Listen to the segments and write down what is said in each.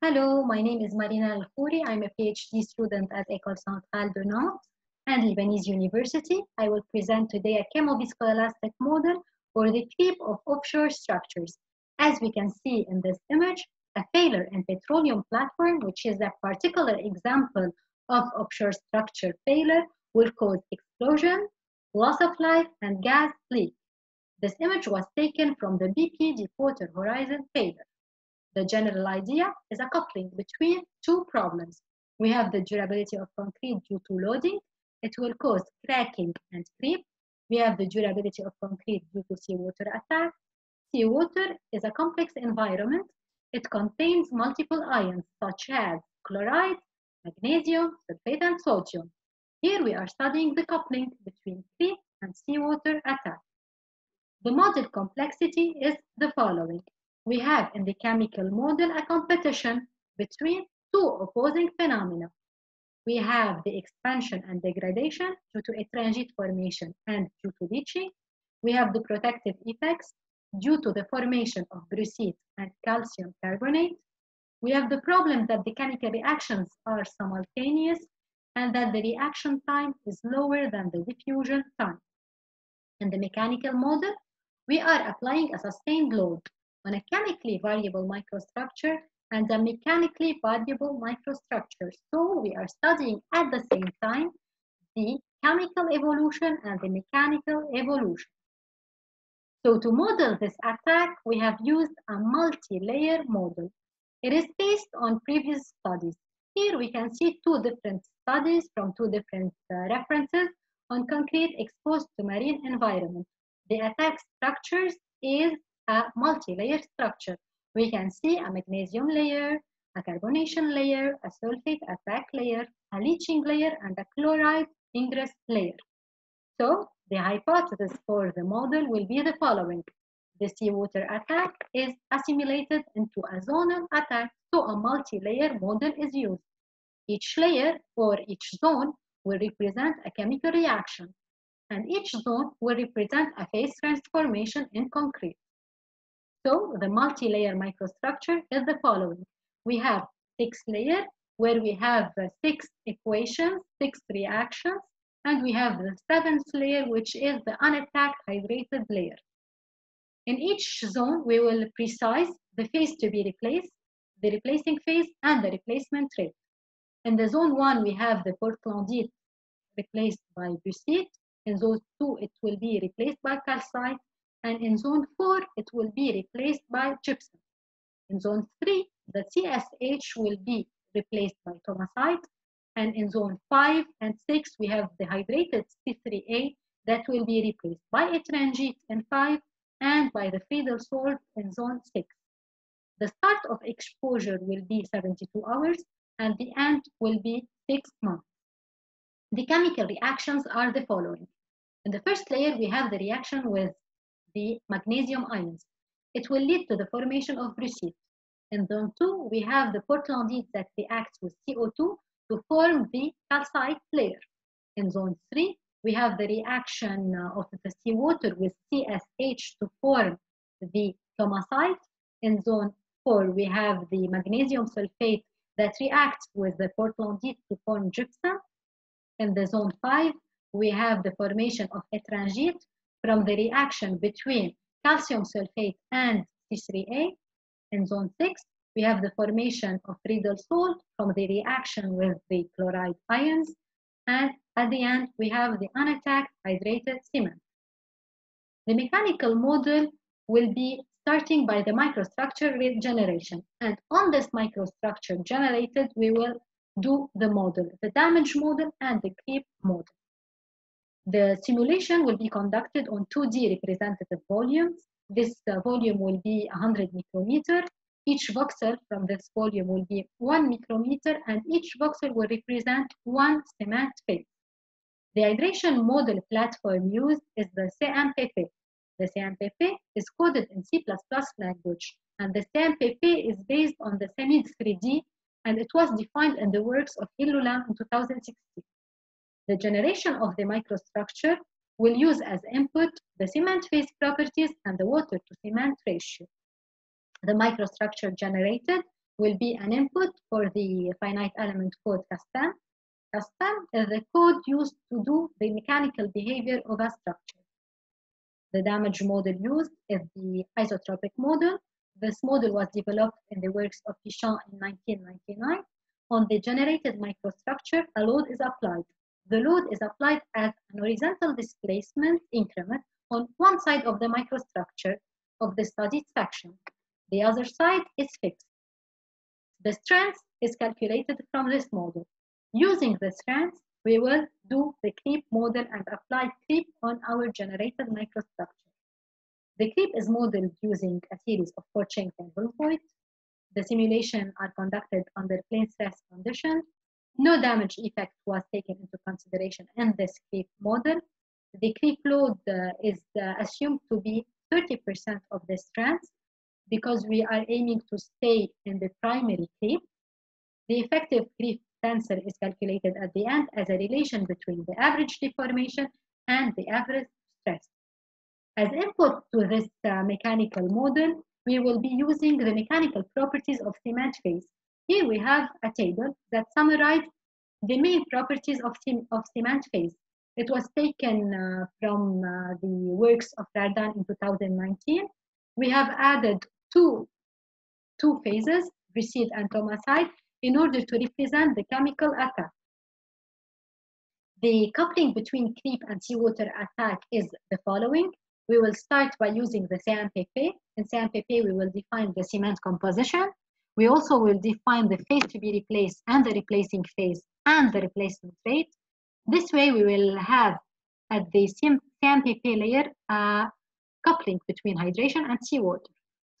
Hello, my name is Marinelle El-Khoury. I'm a PhD student at École Centrale de Nantes and Lebanese University. I will present today a chemoviscoelastic model for the creep of offshore structures. As we can see in this image, a failure in petroleum platform, which is a particular example of offshore structure failure, will cause explosion, loss of life, and gas leak. This image was taken from the BP Deepwater Horizon failure. The general idea is a coupling between two problems. We have the durability of concrete due to loading. It will cause cracking and creep. We have the durability of concrete due to seawater attack. Seawater is a complex environment. It contains multiple ions such as chloride, magnesium, sulfate, and sodium. Here we are studying the coupling between creep and seawater attack. The model complexity is the following we have in the chemical model a competition between two opposing phenomena. We have the expansion and degradation due to ettringite formation and due to leaching. We have the protective effects due to the formation of brucite and calcium carbonate. We have the problem that the chemical reactions are simultaneous and that the reaction time is lower than the diffusion time. In the mechanical model, we are applying a sustained load on a chemically variable microstructure and a mechanically variable microstructure. So we are studying at the same time the chemical evolution and the mechanical evolution. So to model this attack, we have used a multi-layer model. It is based on previous studies. Here we can see two different studies from two different uh, references on concrete exposed to marine environment. The attack structures is a multi-layer structure. We can see a magnesium layer, a carbonation layer, a sulfate attack layer, a leaching layer, and a chloride ingress layer. So the hypothesis for the model will be the following. The seawater attack is assimilated into a zonal attack, so a multi-layer model is used. Each layer or each zone will represent a chemical reaction, and each zone will represent a phase transformation in concrete. So the multi-layer microstructure is the following. We have six layer where we have six equations, six reactions, and we have the seventh layer, which is the unattacked hydrated layer. In each zone, we will precise the phase to be replaced, the replacing phase, and the replacement rate. In the zone one, we have the portlandite replaced by brucite. In zone two, it will be replaced by calcite and in zone 4 it will be replaced by gypsum. In zone 3 the CSH will be replaced by thaumasite and in zone 5 and 6 we have the hydrated C3A that will be replaced by ettringite in 5 and by the Friedel salt in zone 6. The start of exposure will be 72 hours and the end will be 6 months. The chemical reactions are the following. In the first layer, we have the reaction with the magnesium ions. It will lead to the formation of brucite. In zone 2, we have the portlandite that reacts with CO2 to form the calcite layer. In zone 3, we have the reaction uh, of the seawater with CSH to form the thaumasite. In zone 4, we have the magnesium sulfate that reacts with the portlandite to form gypsum. In the zone 5, we have the formation of ettringite from the reaction between calcium sulfate and C3A. In zone 6, we have the formation of Friedel salt from the reaction with the chloride ions. And at the end, we have the unattacked hydrated cement. The mechanical model will be starting by the microstructure regeneration. And on this microstructure generated, we will do the model, the damage model and the creep model. The simulation will be conducted on 2D representative volumes. This uh, volume will be 100 micrometer. Each voxel from this volume will be one micrometer and each voxel will represent one cement phase. The hydration model platform used is the CMPP. The CMPP is coded in C++ language and the CMPP is based on the CEMID 3D and it was defined in the works of Hilloulin in 2016. The generation of the microstructure will use as input the cement phase properties and the water to cement ratio. The microstructure generated will be an input for the finite element code Cast3M. Cast3M is the code used to do the mechanical behavior of a structure. The damage model used is the isotropic model. This model was developed in the works of Fichant in 1999. On the generated microstructure, a load is applied. The load is applied as an horizontal displacement increment on one side of the microstructure of the studied section. The other side is fixed. The strength is calculated from this model. Using the strength, we will do the creep model and apply creep on our generated microstructure. The creep is modeled using a series of Pochinki and Voigt. The simulation are conducted under plane stress conditions. No damage effect was taken into consideration in this creep model. The creep load uh, is uh, assumed to be 30% of the strength because we are aiming to stay in the primary creep. The effective creep tensor is calculated at the end as a relation between the average deformation and the average stress. As input to this uh, mechanical model, we will be using the mechanical properties of cement phase. Here we have a table that summarizes the main properties of, of cement phase. It was taken uh, from uh, the works of Rardan in 2019. We have added two, two phases, recede and thaumasite, in order to represent the chemical attack. The coupling between creep and seawater attack is the following. We will start by using the CMPP. In CMPP, we will define the cement composition. We also will define the phase to be replaced and the replacing phase and the replacement rate. This way, we will have at the CMPP layer a coupling between hydration and seawater.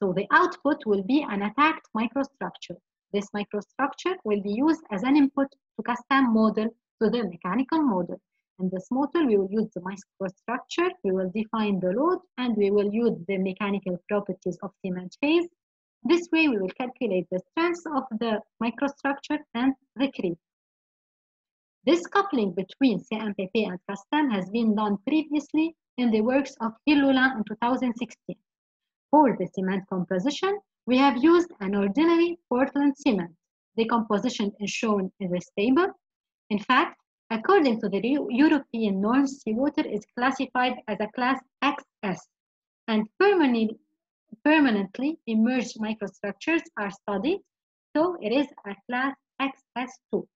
So the output will be an attacked microstructure. This microstructure will be used as an input to Cast3M model to the mechanical model. In this model, we will use the microstructure, we will define the load, and we will use the mechanical properties of cement phase. This way, we will calculate the strength of the microstructure and the creep. This coupling between CMPP and Cast3M has been done previously in the works of Hilloulin in 2016. For the cement composition, we have used an ordinary Portland cement. The composition is shown in this table. In fact, according to the European norms, seawater is classified as a class XS, and permanently, permanently immersed microstructures are studied, so it is a class XS2.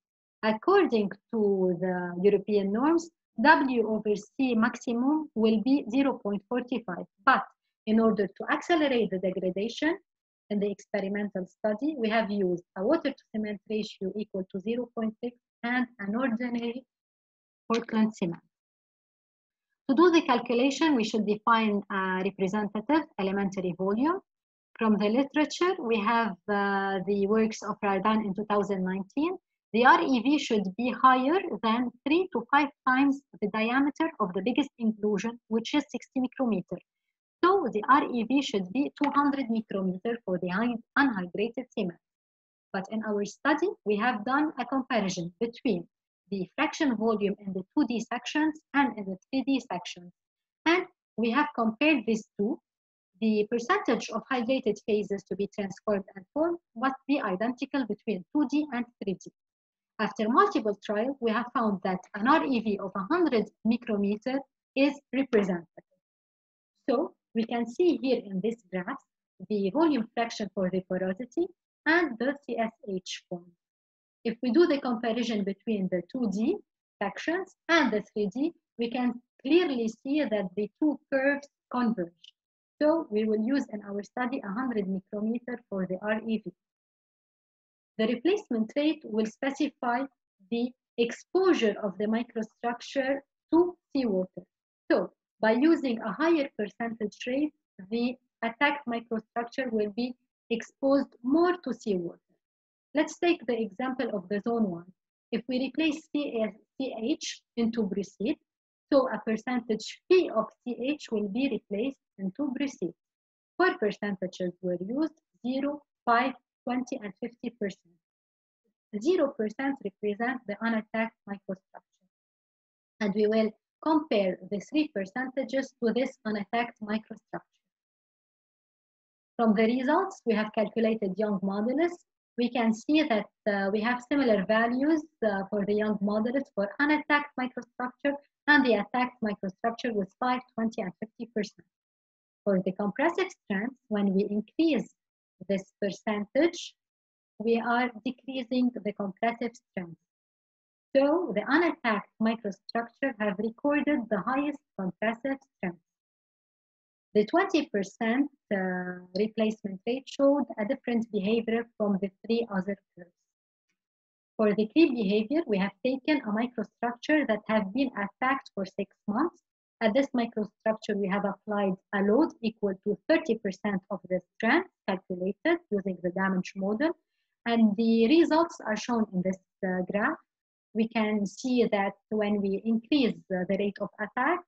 According to the European norms, W over C maximum will be 0.45, but in order to accelerate the degradation, in the experimental study, we have used a water to cement ratio equal to 0.6 and an ordinary Portland cement. To do the calculation, we should define a representative elementary volume. From the literature, we have uh, the works of Rardan in 2019. The REV should be higher than three to five times the diameter of the biggest inclusion, which is 60 micrometer. So the REV should be 200 micrometer for the unhydrated cement. But in our study, we have done a comparison between the fraction volume in the 2D sections and in the 3D sections. And we have compared these two. The percentage of hydrated phases to be transformed and formed must be identical between 2D and 3D. After multiple trials, we have found that an REV of 100 micrometer is representative. So we can see here in this graph the volume fraction for the porosity and the CSH form. If we do the comparison between the 2D sections and the 3D, we can clearly see that the two curves converge. So we will use in our study 100 micrometer for the REV. The replacement rate will specify the exposure of the microstructure to seawater. So by using a higher percentage rate, the attacked microstructure will be exposed more to seawater. Let's take the example of the zone one. If we replace CH into brucite, so a percentage P of CH will be replaced into brucite. Four percentages were used, 0, 5, 20, and 50%. 0% represent the unattacked microstructure. And we will compare the three percentages to this unattacked microstructure. From the results, we have calculated Young modulus. We can see that uh, we have similar values uh, for the young modulus for unattacked microstructure and the attacked microstructure was 5, 20, and 50%. For the compressive strength, when we increase this percentage, we are decreasing the compressive strength. So the unattacked microstructure have recorded the highest compressive strength. The 20% uh, replacement rate showed a different behavior from the three other curves. For the creep behavior, we have taken a microstructure that have been attacked for six months. At this microstructure, we have applied a load equal to 30% of the strength calculated using the damage model. And the results are shown in this uh, graph. We can see that when we increase uh, the rate of attack,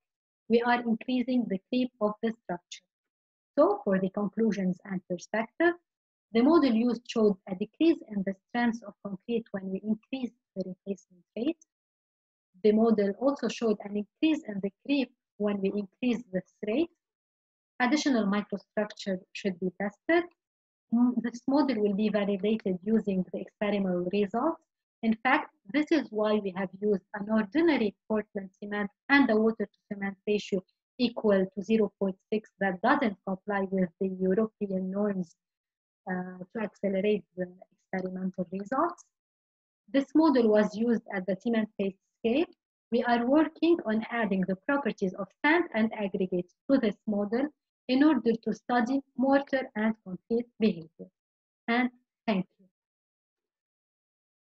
we are increasing the creep of the structure. So for the conclusions and perspective, the model used showed a decrease in the strength of concrete when we increased the replacement rate. The model also showed an increase in the creep when we increased this rate. Additional microstructure should be tested. Mm, this model will be validated using the experimental results in fact, this is why we have used an ordinary Portland cement and a water to cement ratio equal to 0.6 that doesn't comply with the European norms uh, to accelerate the experimental results. This model was used at the cement paste scale. We are working on adding the properties of sand and aggregates to this model in order to study mortar and concrete behavior. And thank you.